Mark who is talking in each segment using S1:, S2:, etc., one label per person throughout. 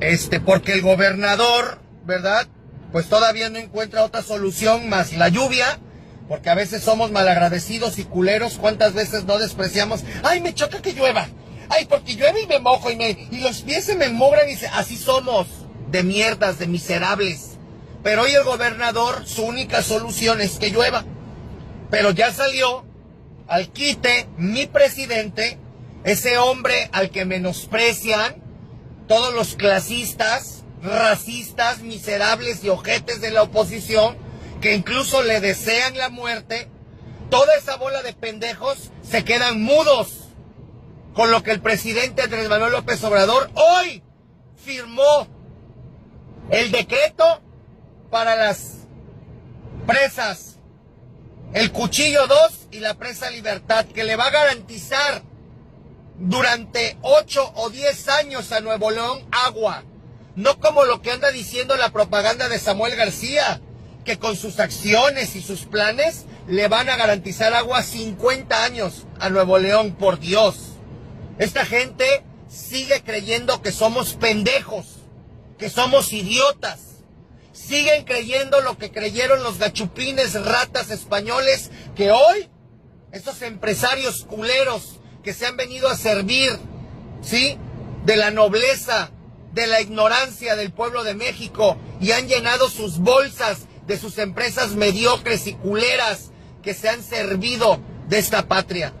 S1: este, porque el gobernador, ¿verdad? Pues todavía no encuentra otra solución más la lluvia, porque a veces somos malagradecidos y culeros, ¿cuántas veces no despreciamos? Ay, me choca que llueva. Ay, porque llueve y me mojo y me y los pies se me mogran y se, así somos, de mierdas, de miserables. Pero hoy el gobernador, su única solución es que llueva. Pero ya salió al quite mi presidente, ese hombre al que menosprecian todos los clasistas, racistas, miserables y ojetes de la oposición, que incluso le desean la muerte, toda esa bola de pendejos se quedan mudos. Con lo que el presidente Andrés Manuel López Obrador hoy firmó el decreto para las presas, el cuchillo 2 y la presa Libertad, que le va a garantizar durante 8 o 10 años a Nuevo León agua. No como lo que anda diciendo la propaganda de Samuel García, que con sus acciones y sus planes le van a garantizar agua 50 años a Nuevo León, por Dios. Esta gente sigue creyendo que somos pendejos, que somos idiotas. Siguen creyendo lo que creyeron los gachupines ratas españoles, que hoy estos empresarios culeros que se han venido a servir, ¿sí? De la nobleza, de la ignorancia del pueblo de México y han llenado sus bolsas de sus empresas mediocres y culeras que se han servido de esta patria.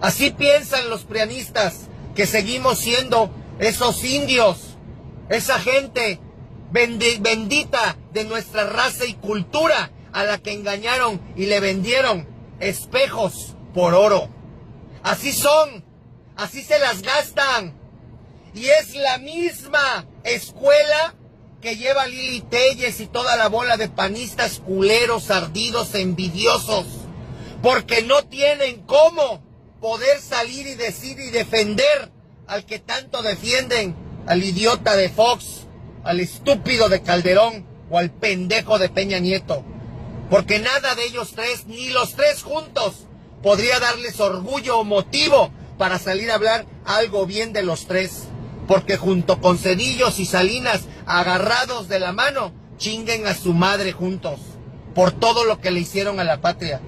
S1: Así piensan los prianistas que seguimos siendo esos indios, esa gente bendita de nuestra raza y cultura a la que engañaron y le vendieron espejos por oro. Así son, así se las gastan. Y es la misma escuela que lleva Lili Telles y toda la bola de panistas culeros, ardidos, envidiosos, porque no tienen cómo poder salir y decir y defender al que tanto defienden, al idiota de Fox, al estúpido de Calderón o al pendejo de Peña Nieto. Porque nada de ellos tres, ni los tres juntos, podría darles orgullo o motivo para salir a hablar algo bien de los tres porque junto con Cedillos y Salinas, agarrados de la mano, chinguen a su madre juntos por todo lo que le hicieron a la patria.